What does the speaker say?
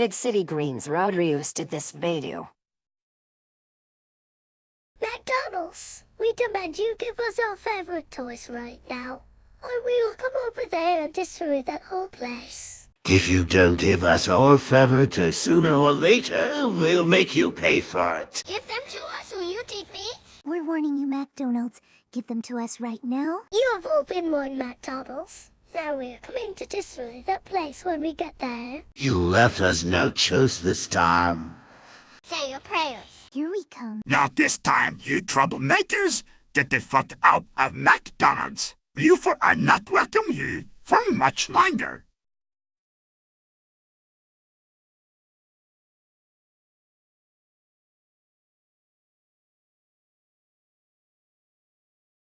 Big City Greens Road requested this video. McDonald's, we demand you give us our favorite toys right now, or we will come over there and destroy that whole place. If you don't give us our favorite toys sooner or later, we'll make you pay for it. Give them to us or you take me. We're warning you, McDonald's. Give them to us right now. You have all been warned, McDonald's. Now we're coming to destroy that place when we get there. You left us no choice this time. Say your prayers. Here we come. Not this time, you troublemakers! Get the fuck out of McDonald's! You four are not welcome here for much longer.